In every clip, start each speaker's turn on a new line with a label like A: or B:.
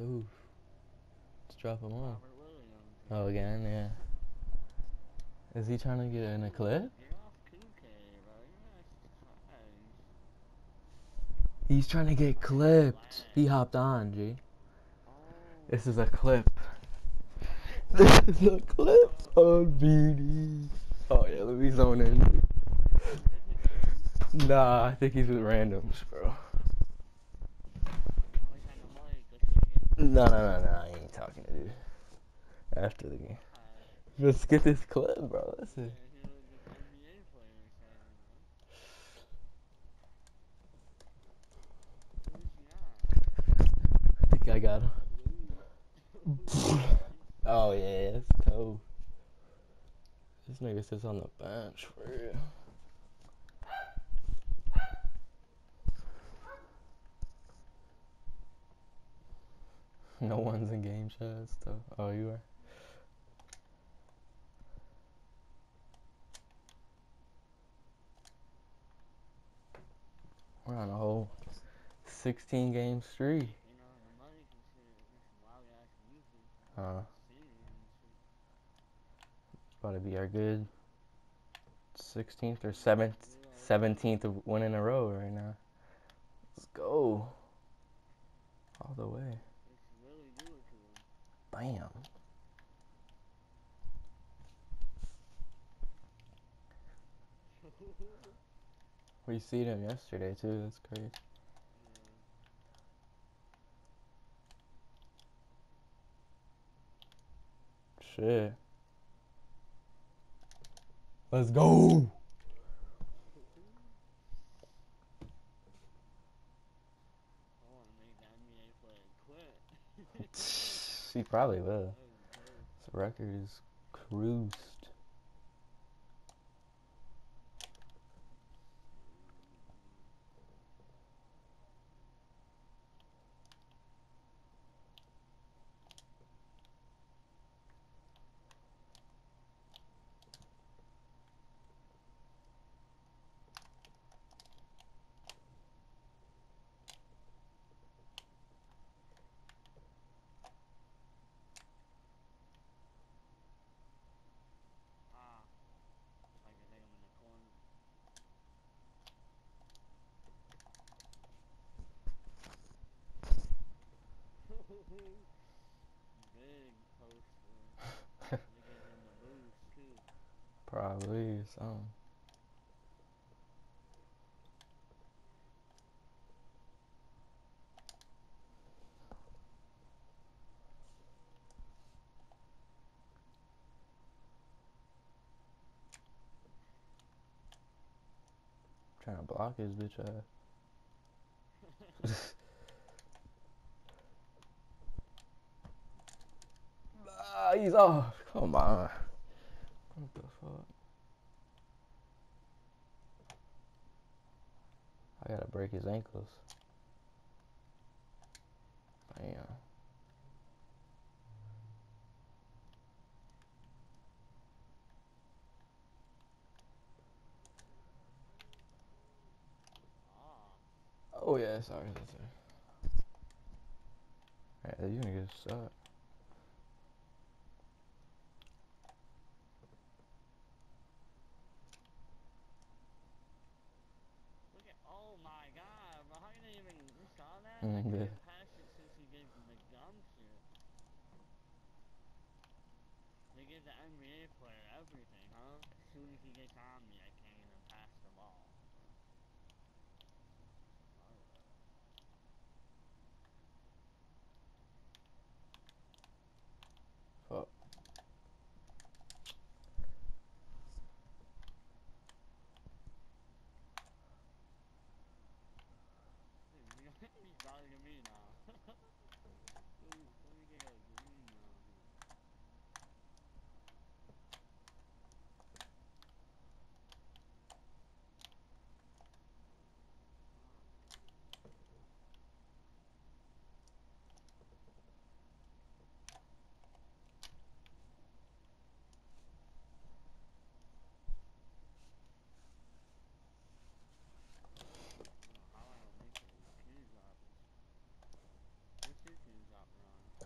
A: Ooh. Let's drop him off. Oh, again, yeah. Is he trying to get in a clip? He's trying to get clipped. He hopped on, G. This is a clip. This is a clip on BD. Oh yeah, let me zone in. Nah, I think he's with randoms, bro. No, no, no, no. I ain't talking to you after the game. Let's get this clip, bro. Listen. I think I got him. oh yeah, that's cool. This nigga sits on the bench for real. no one's in game chat though. Oh, you are. We're on a whole 16 game streak. Uh, about to be our good 16th or 7th, 17th win in a row right now. Let's go. Bam. we seen him yesterday too, that's crazy. Shit. Let's go! He probably will. This record is cruised. Probably something. Trying to block his bitch ass. days off. Come on. What the fuck? I gotta break his ankles. Damn. Oh yeah, sorry. sorry. Alright, you
B: gonna get sucked? And then. They the player everything, huh? As soon as he gets on me, I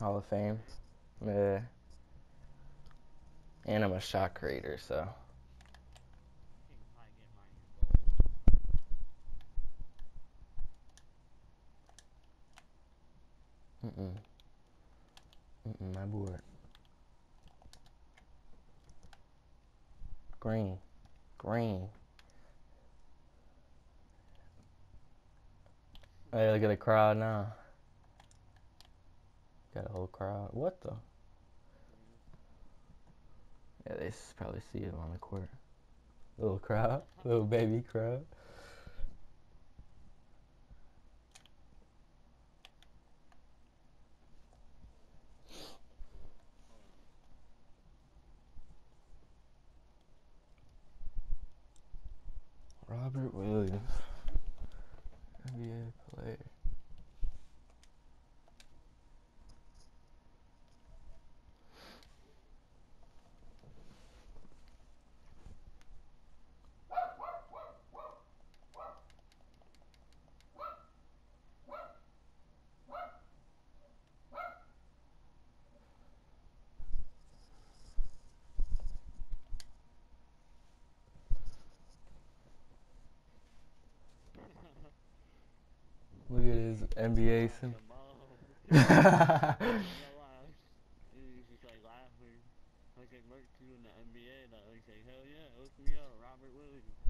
A: Hall of Fame. And I'm a shot creator, so. Mm-mm. Mm-mm, my board. Green. Green. Hey, look at the crowd now. Got a whole crowd. What the? Yeah, they probably see him on the court. Little crowd. Little baby crowd. Robert Williams. NBA player. Look at his NBA sim.
B: The ball. No lie. He's just like laughing. Like at the NBA, like say, hell yeah, look me up, Robert Williams.